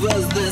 was the.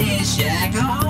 Shack Hall.